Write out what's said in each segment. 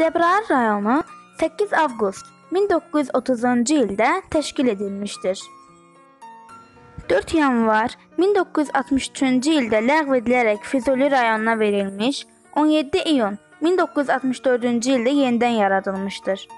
Cəbrayıl rayonu 8 avqust 1930-cu ildə təşkil edilmişdir. 4 yanvar 1963-cü ildə ləğv edilərək Füzuli rayonuna verilmiş, 17 iyun 1964-cü ildə yenidən yaradılmışdır.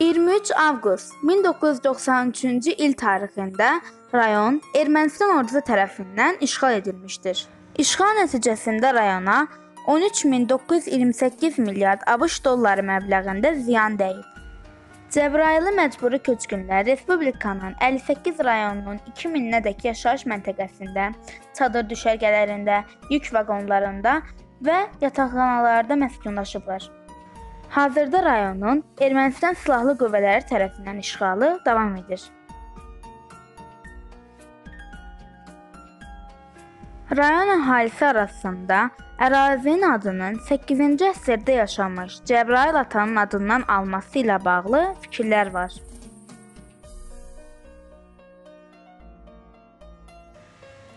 23 avqust 1993-cü il tarixində rayon Ermənistan ordusu tərəfindən işğal edilmişdir. İşğal nəticəsində rayona 13928 milyard ABŞ dolları məbləğində ziyan dəyib. Cəbrayılı məcburi köçkünlər respublikanın 58 rayonunun 2000-nədək yaşayış məntəqəsində, çadır düşərgələrində, yük vaqonlarında və yataqxanalarda məskunlaşıblar. Hazırda rayonun Ermənistan silahlı qüvvələri tərəfindən işğalı davam edir. Rayon əhalisi arasında ərazinin adının 8-ci əsrdə yaşamış Cəbrayıl atanın adından alması ilə bağlı fikirlər var.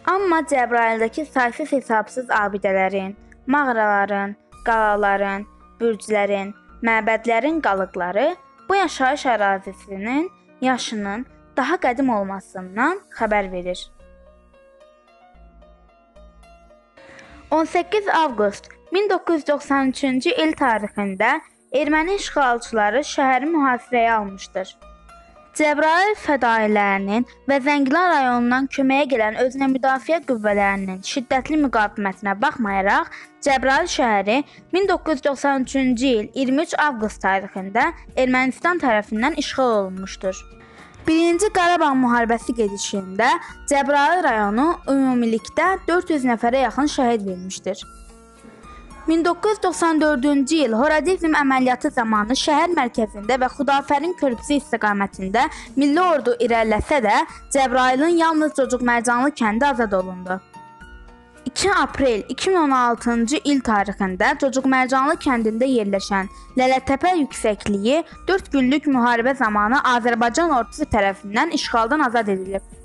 Amma Cəbrayıldakı saysız-hesabsız abidələrin, mağaraların, qalaların, bürclərin, məbədlərin qalıqları bu yaşayış ərazisinin yaşının daha qədim olmasından xəbər verir. 18 avqust 1993-cü il tarixində erməni işğalçıları şəhəri mühasirəyə almışdır. Cəbrayıl fədailərinin və Zəngilan rayonundan köməyə gələn özünə müdafiə qüvvələrinin şiddətli müqavimətinə baxmayaraq, Cəbrayıl şəhəri 1993-cü il 23 avqust tarixində Ermənistan tərəfindən işğal olunmuşdur. 1-ci Qarabağ müharibəsi gedişində Cəbrayıl rayonu ümumilikdə 400 nəfərə yaxın şəhid vermişdir. 1994-cü il Horadizm əməliyyatı zamanı şəhər mərkəzində və Xudafərin körpüsü istiqamətində milli ordu irəliləsə də, Cəbrayılın yalnız Cocuq Mərcanlı kəndi azad olundu. 2 aprel 2016-cı il tarixində Cocuq Mərcanlı kəndində yerləşən Lələtəpə yüksəkliyi 4 günlük müharibə zamanı Azərbaycan ordusu tərəfindən işğaldan azad edilib.